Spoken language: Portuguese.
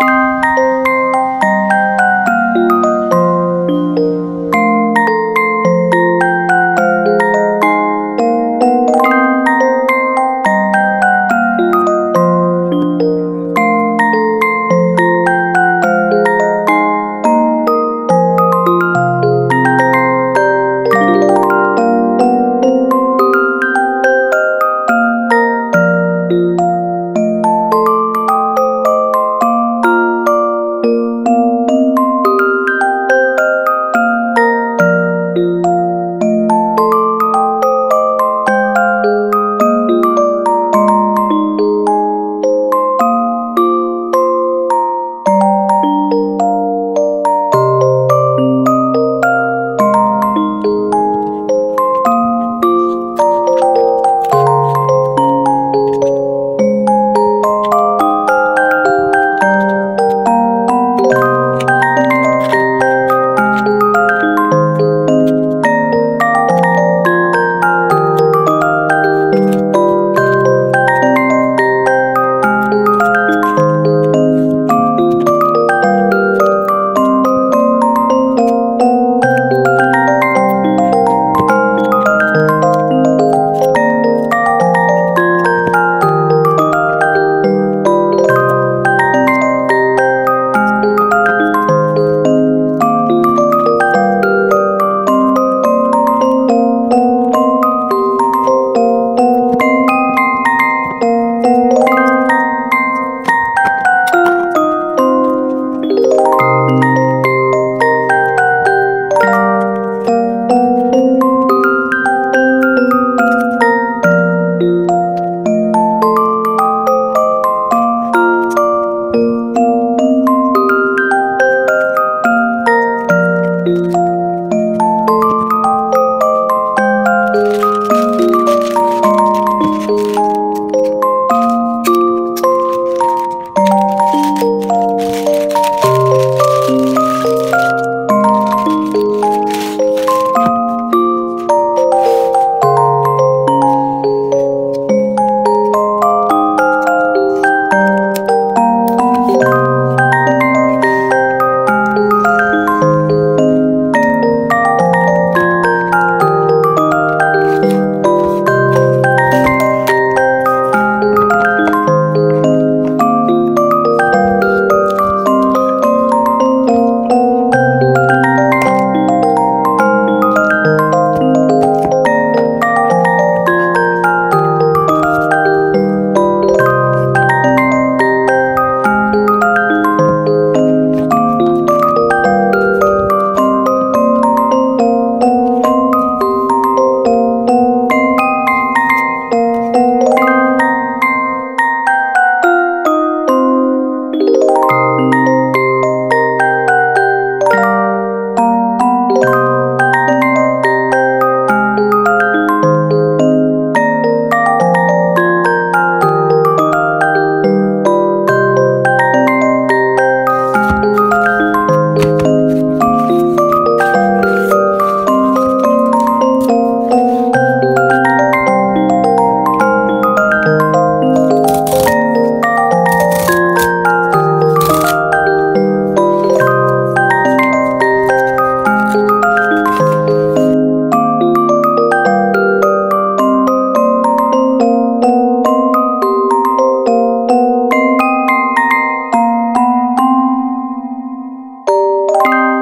Música you